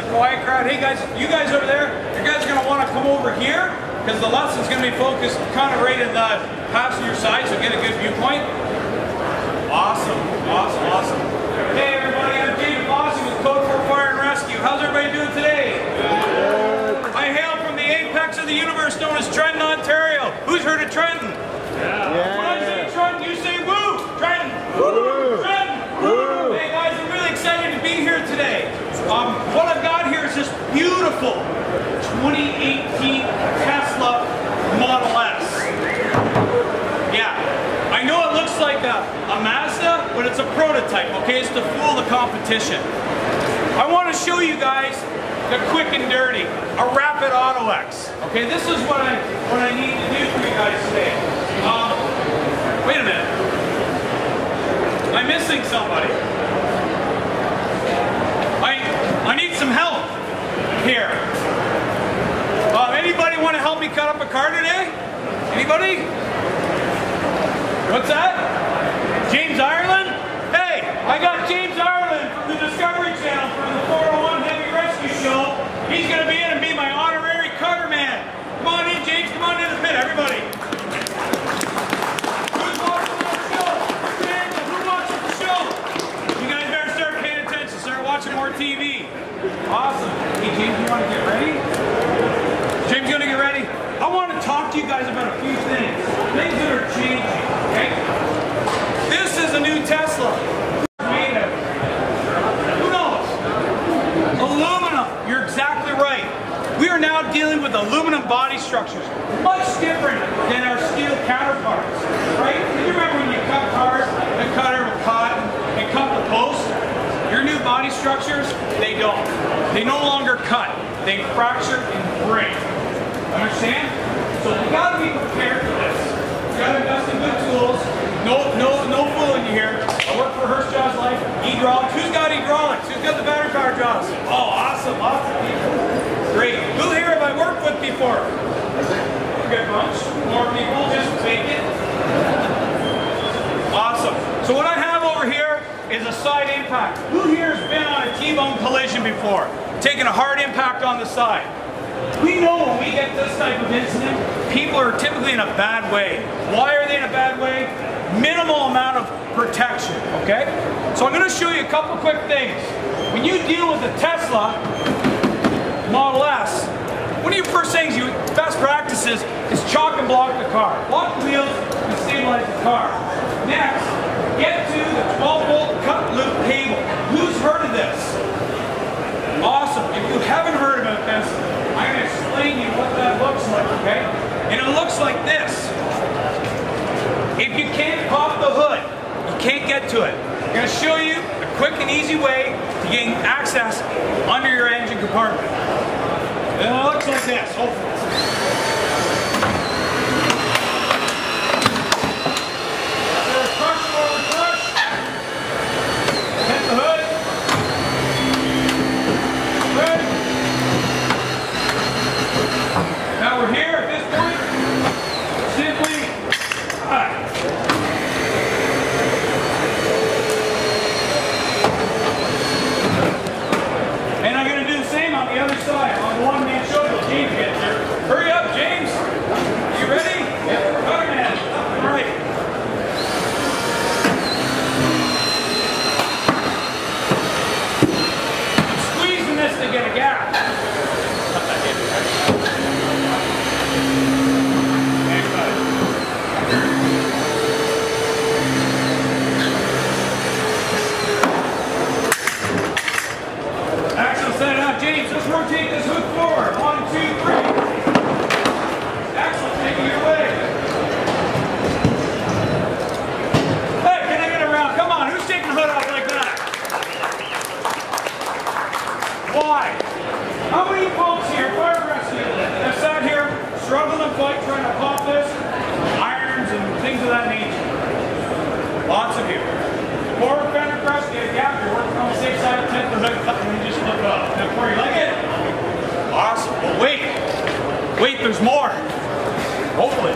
the quiet crowd. Hey guys, you guys over there, you guys are gonna want to come over here because the lesson's gonna be focused kind of right in the passenger side, so get a good viewpoint. Awesome, awesome, awesome. Hey everybody, I'm David Bossy with Code 4 Fire and Rescue. How's everybody doing today? I hail from the apex of the universe known as Trenton, Ontario. Who's heard of Trenton? When I say Trenton, you say woo! Trenton! Woo! Trenton! Woo! Hey guys, I'm really excited to be here today. Um, what I've got here is this beautiful 2018 Tesla Model S. Yeah, I know it looks like a, a Mazda, but it's a prototype, okay? It's to fool the competition. I want to show you guys the quick and dirty, a rapid Auto X. Okay, this is what I what I need to do for you guys today. Um, wait a minute. I'm missing somebody. I I need some help here. Um, anybody want to help me cut up a car today? Anybody? What's that? James Ireland? Hey, I got James Ireland from the Discovery Channel from the 401 Heavy Rescue Show. He's going to be in and be my honorary cutter man. Come on in, James. Come on in the pit, everybody. Who's watching the show? James, who watches the show? You guys better start paying attention. Start watching more TV. Awesome. Hey, James, you want to get ready? James, you want to get ready? I want to talk to you guys about a few things. Things that are changing, okay? This is a new Tesla. Made of, who knows? Aluminum. You're exactly right. We are now dealing with aluminum body structures, much different than our steel counterparts, right? You remember when you cut cars, the cutter would cut and cut the post? Your new body structures, they don't. They no longer cut. They fracture and break. Understand? So you gotta be prepared for this. You gotta invest in good tools. No, no, no fooling you here. I work for Hurst Jaws Life. Hydraulics. Who's got hydraulics? Who's got the battery power jaws? Oh, awesome. People. Before? Bunch. More people. Just take it. Awesome. So what I have over here is a side impact. Who here has been on a T-bone collision before? Taking a hard impact on the side. We know when we get this type of incident, people are typically in a bad way. Why are they in a bad way? Minimal amount of protection, okay? So I'm gonna show you a couple quick things. When you deal with a Tesla Model S, one of your things, you best practices is chalk and block the car. Block the wheels and stabilize the car. Next, get to the 12 volt cut loop cable. Who's heard of this? Awesome. If you haven't heard about this, I'm going to explain to you what that looks like, okay? And it looks like this. If you can't pop the hood, you can't get to it. I'm going to show you a quick and easy way to gain access under your engine compartment. It looks like this, hopefully. There's crush over crush. Hit the hood. Good. Now we're here at this point. Simply, ah. And I'm going to do the same on the other side, on the one-man show till James gets here. Hurry up, James. You ready? Yep. All right, man. All right. I'm squeezing this to get a gap. Thanks, bud. Axel set it up. James, let's forward. One, two, three. Axel, away. Hey, can I get around? Come on, who's taking the hood off like that? Why? How many folks here, fire rescue, have sat here fight, trying to pop this, irons and things of that nature? Lots of you. Forward fender crush, get a working on the safe side, tip the hook, and you just look up. Now, Corey, you like it? Awesome. But wait. Wait, there's more. Hopefully.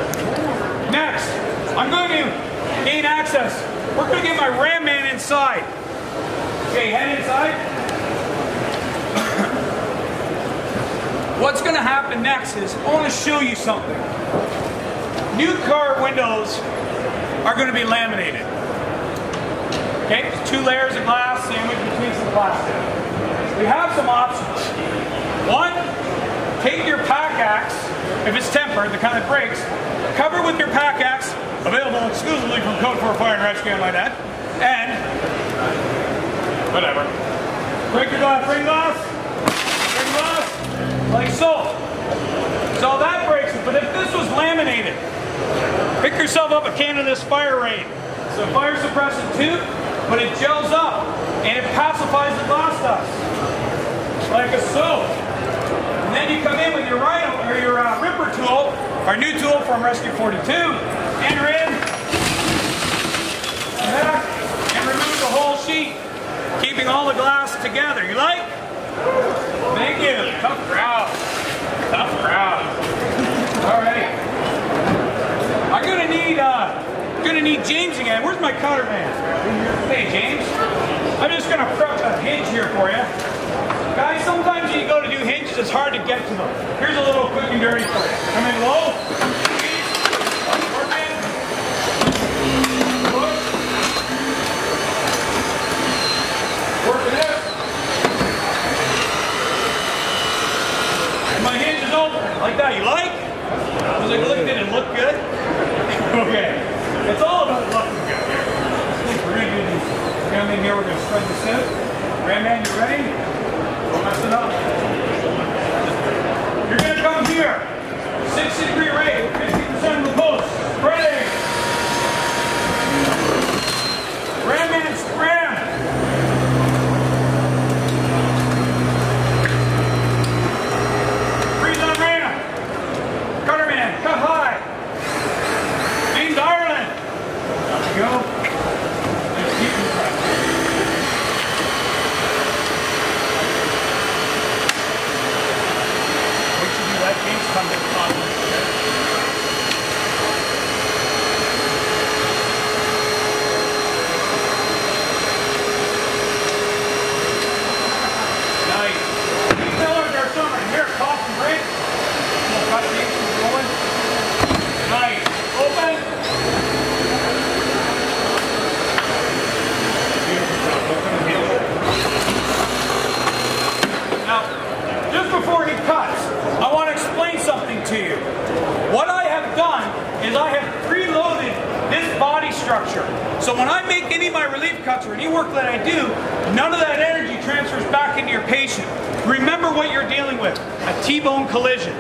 Next, I'm going to gain access. We're going to get my Ram Man inside. Okay, head inside. what's going to happen next is I want to show you something. New car windows are going to be laminated. Okay, two layers of glass sandwiched between some plastic. We have some options. One, take your pack axe, if it's tempered, the kind that breaks, cover with your pack axe, available exclusively from Code 4 Fire and Rescue, I might add, and whatever. Break your glass, bring glass, bring glass, like so. So that breaks it, but if this was laminated, pick yourself up a can of this fire rain. It's a fire suppressant tube, but it gels up and it pacifies the glass dust. Like a so. And then you come in with your rhino or your uh, ripper tool, our new tool from Rescue 42, enter in, back, and remove the whole sheet, keeping all the glass together. You like? Thank you. Tough crowd. Tough crowd. All right. I'm gonna need uh, gonna need James again. Where's my cutter man? Hey James. I'm just gonna prep a hinge here for you. Guys, sometimes you go to it's hard to get to them. Here's a little quick and dirty for you. Come in low. Work it. My hinge is open. Like that. You like? I Was I looked at it look good? okay. It's all about looking good here. We're gonna do these. Come in here, we're gonna spread this out. Grandman, you ready? Don't mess it up come here. 60 degree raise. So when I make any of my relief cuts or any work that I do, none of that energy transfers back into your patient. Remember what you're dealing with, a T-bone collision.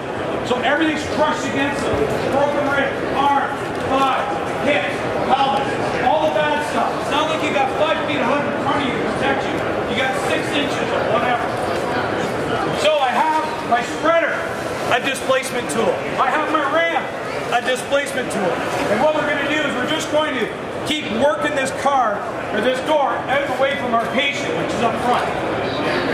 So everything's crushed against it. Broken rib, arm, thigh, hip, pelvis, all the bad stuff. It's not like you got five feet of hood in front of you to protect you. You got six inches or whatever. So I have my spreader, a displacement tool. I have my ramp, a displacement tool. And what we're going to do is we're just going to keep working this car, or this door, out away from our patient, which is up front.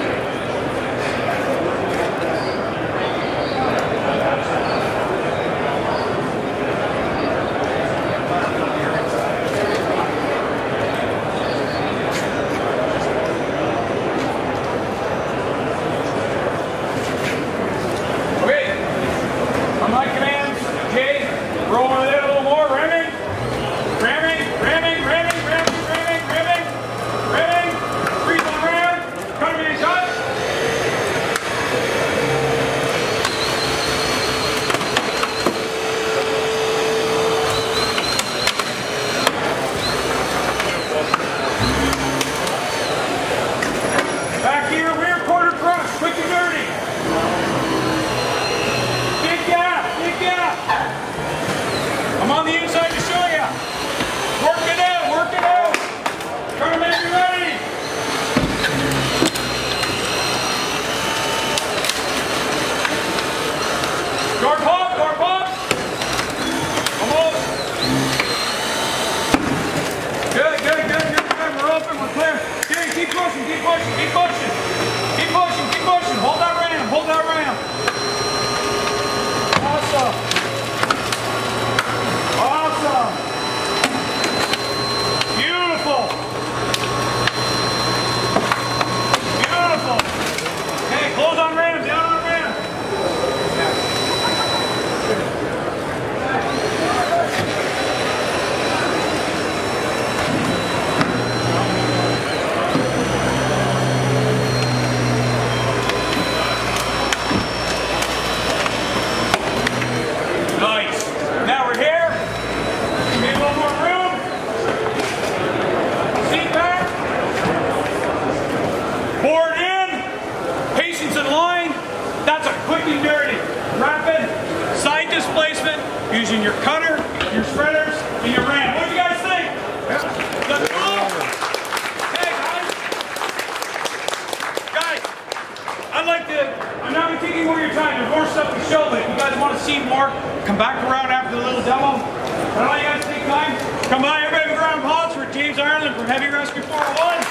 Using your cutter, your shredders, and your ram. What do you guys think? Yeah. That's cool? Okay, guys. Guys, I'd like to, I'm not gonna taking more of your time. There's more stuff to show, but if you guys want to see more, come back around after the little demo. I don't want you guys to take time. Come by, everybody, round of applause for James Ireland from Heavy Rescue 401.